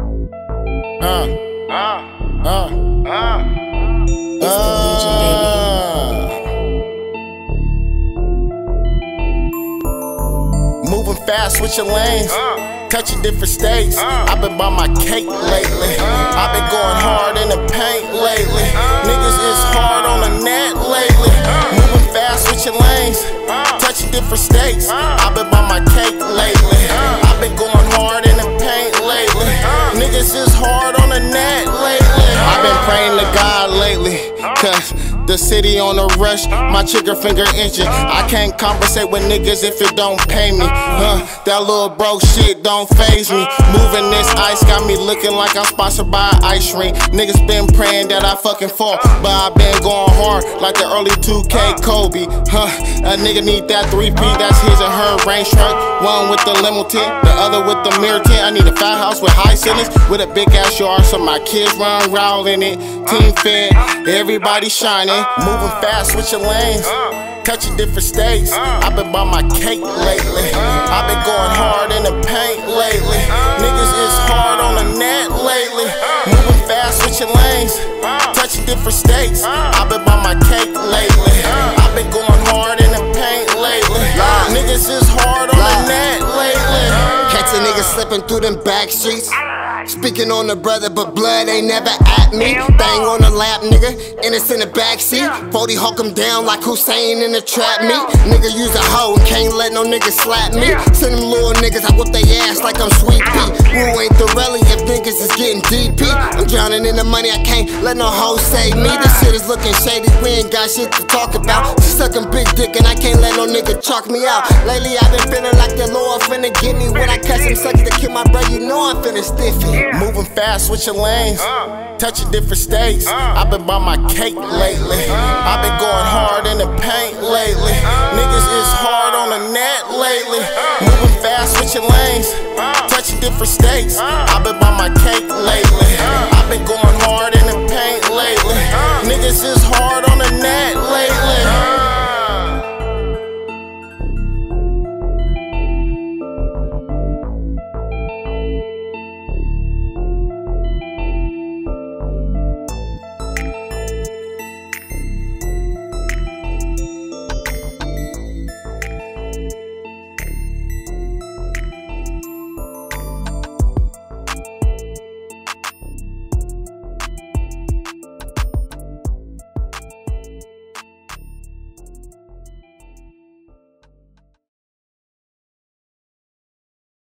Uh. uh, uh, uh, uh. It's the Legion, baby. Uh. Moving fast, switching lanes. Uh. Touching different states. I've been by my cake lately. I've been going hard in the paint lately. Niggas is hard on the net lately. Moving fast, switching lanes. Touching different states. I've been by lately. Cause the city on a rush, my trigger finger itching. I can't conversate with niggas if it don't pay me. Huh, that little broke shit don't phase me. Moving this ice got me looking like I'm sponsored by ice rink. Niggas been praying that I fucking fall, but I been going hard like the early 2K uh. Kobe. Huh, a nigga need that 3P, uh. that's his or her range truck. One with the limo tint, the other with the mirror tint. I need a fat house with high ceilings, with a big ass yard so my kids run round in it. Team uh. fed, everybody shining, moving fast, switching lanes. Touching different states. I've been by my cake lately. I've been going hard in the paint lately. Niggas is hard on the net lately. Moving fast, switching lanes. Touching different states. I've been by my cake lately. I've been going hard Catch a nigga slipping through them back streets. Speaking on the brother, but blood ain't never at me. Thing on the lap, nigga, it's in the backseat. 40 hawk him down like Hussein in the trap meet. Nigga use a hoe and can't let no nigga slap me. Send them little niggas, I whip they ass like I'm Sweet Pea. Ain't the rally if niggas is getting DP. I'm drowning in the money, I can't let no hoe save me. This shit is looking shady, we ain't got shit to talk about. She sucking big dick and I can't let no nigga chalk me out. Lately I've been feeling like the Lord finna get me. When I catch some suckers to kill my bro, you know I'm finna stiffy. Moving fast, switching lanes. Uh. Touching different states. Uh. I've been by my cake lately. Uh. I've been going hard in the paint lately. Niggas is hard on the net lately. Moving fast, switching lanes. Touching different states. I've been by my cake lately. I've been going hard in the paint lately. Niggas is hard